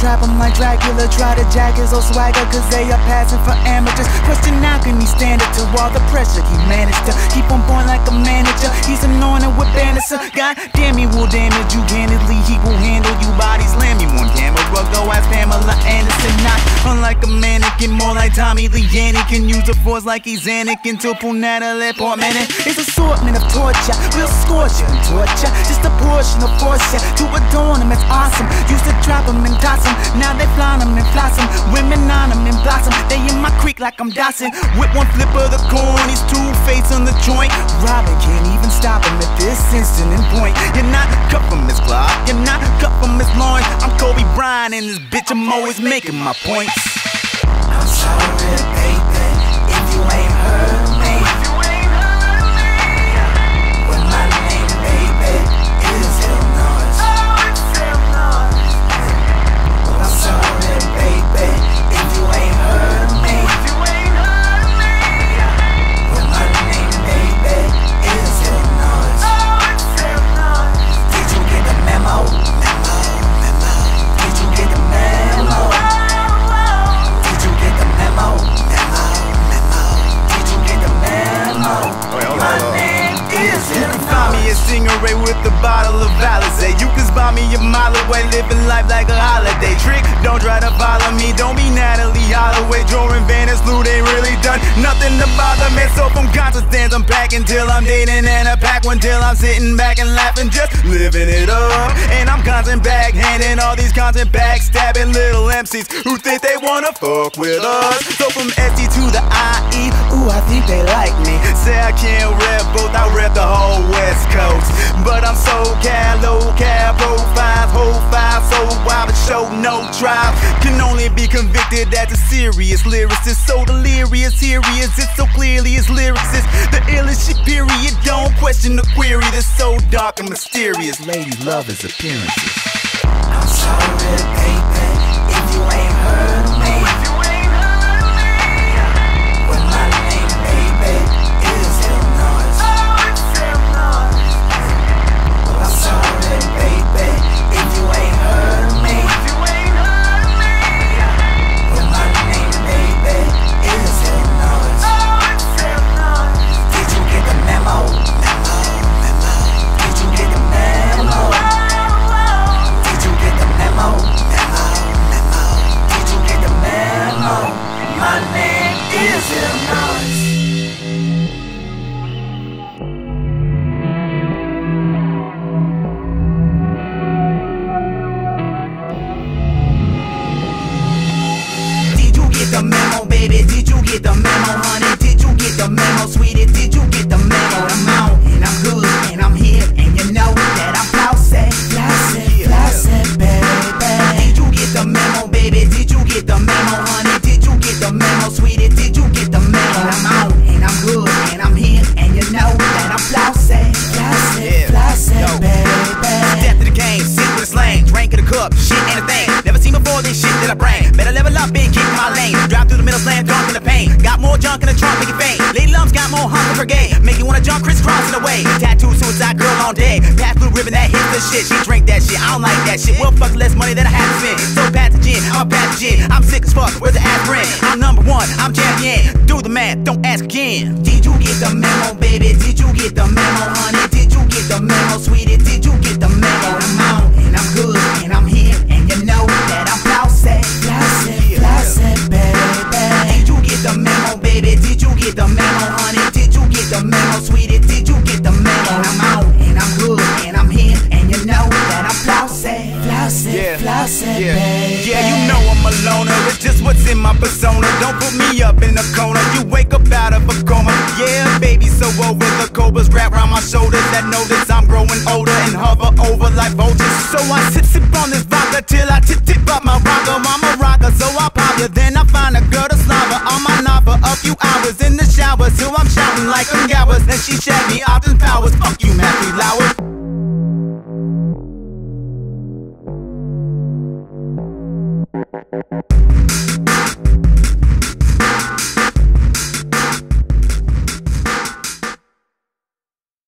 trap him like Dracula. Try to jack his old swagger, cause they are passing for amateurs. Question how can he stand it to all the pressure he managed to keep on point like a manager. He's anointed with banister. God damn, he will damage you candidly. He will handle you body slam you on camera. Go ask Pamela Anderson. Not unlike a mannequin, more like Tommy Lee. Can use the force like he's Anakin to pull Natalie Portman. It's a assortment torture. We'll scorch you and torture. Just a portion of force yeah, to adorn him. It's awesome. Used to drop him and toss him. Now they fly him and blossom. Women on him and blossom. They in my creek like I'm Dawson. With one flip of the coin, he's two face on the joint. Robin can't even stop him at this instant and point. You're not cut from his clock. You're not cut from his loins. I'm Kobe Bryant and this bitch. I'm always making my points. I'm sorry, baby, Stingray with a bottle of Alizé. You can spot me a mile away, living life like a holiday. Trick, don't try to follow me. Don't be Natalee Holloway. Jordan and Sloot ain't really done nothing to bother me. So from constant stands, I'm packing till I'm dating and a pack one till I'm sitting back and laughing, just living it up. And I'm constant backhanding all these constant backstabbing little MCs who think they wanna fuck with us. So from ST to the IE, ooh, I think they like me. Say I can't rap both, I rap the whole I'm so cal, low cal, profiles, whole five, so wild, but show no drive. Can only be convicted as a serious lyricist. So delirious, here he is, it's so clearly his lyrics is the illest shit, period. Don't question the query that's so dark and mysterious. Lady love his appearances. Shit ain't a thing. Never seen before this shit that I bring. Better level up, big kick my lane. Drop through the middle, slam drunk in the pain. Got more junk in the trunk, make it faint. Lady lumps got more hunger for gay. Make you wanna jump crisscrossing away. Tattoo suicide girl on day. Pabst Blue Ribbon that hits the shit. She drink that shit, I don't like that shit. Well, fuck less money than I have to spend. So pathogen, I'm pathogen. I'm sick as fuck, where's the aspirin? I'm number one, I'm champion. Do the math, don't ask again. Did you get the memo, baby? Did you get the memo, honey? Flossy, Yeah, yeah, baby. yeah. You know I'm a loner. It's just what's in my persona. Don't put me up in a corner. You wake up out of a coma. Yeah, baby, so over the cobras wrap around my shoulders. That notice I'm growing older and hover over like vultures. So I sip sip on this vodka till I tip tip up my rocker. I'm a rocker, so I pop you. Then I find a girl to slobber on my knob for a few hours in the shower. So I'm shouting like I'm Gowers. Then she shag me, Optimus powers. Fuck you, Matthew Lauer.